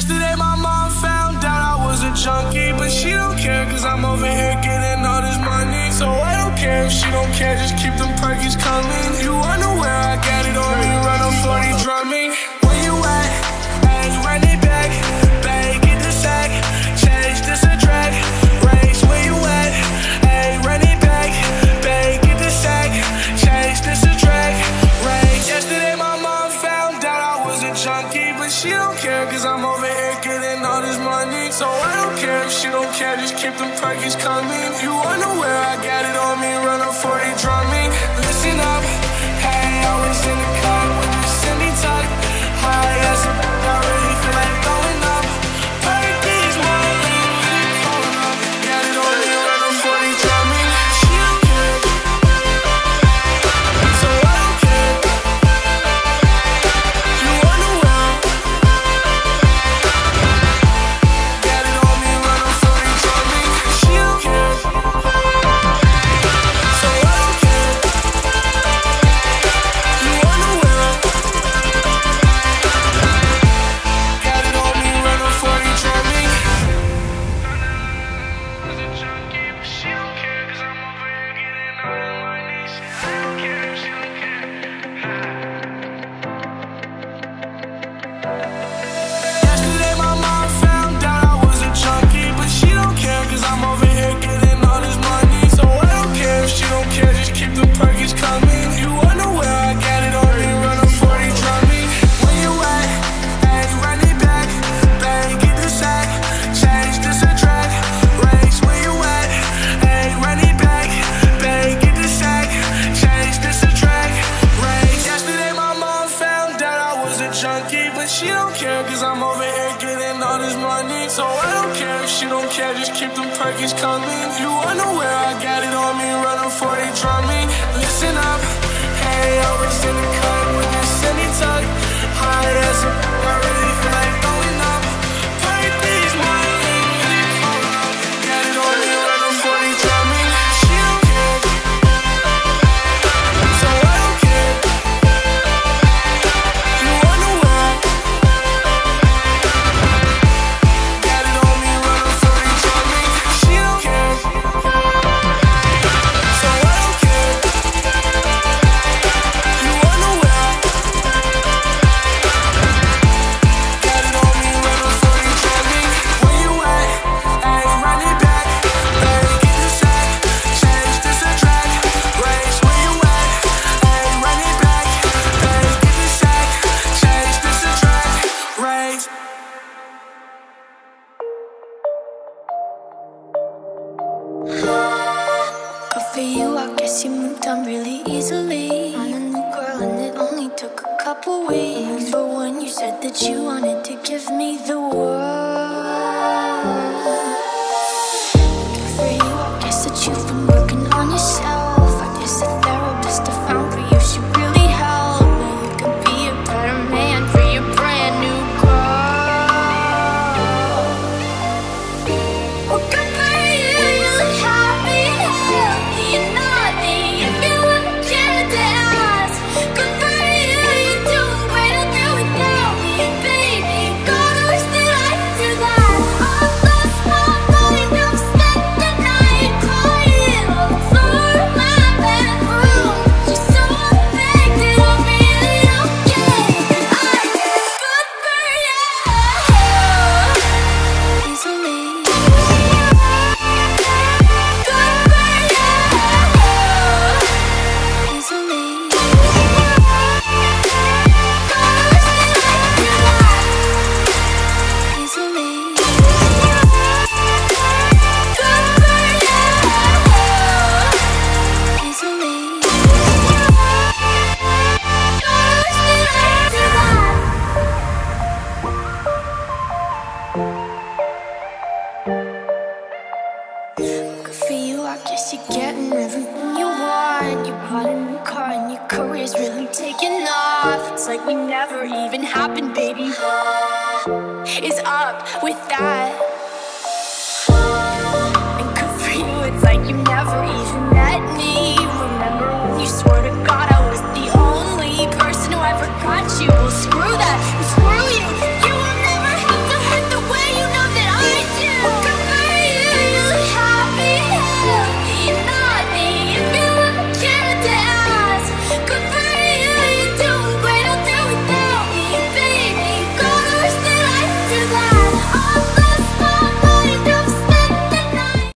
Yesterday my mom found out I was a junkie, but she don't care cause I'm over here getting all this money. So I don't care if she don't care, just keep them perkies coming. You wanna over here getting all this money. So I don't care if she don't care, just keep them pockets coming. You wonder where I got it on me, run up 40 drumming. Listen up. down on money. So I don't care if she don't care, just keep them perkies coming. You wanna where I got it on me, running for they drum me. Listen up, hey, yo. You moved on really easily. I'm a new girl, and it only took a couple weeks. But when you said that you wanted to give me the world, for you, I guess that you've been working on yourself. is really taking off. It's like we never even happened, baby. Is up with that. And good for you, it's like you never even.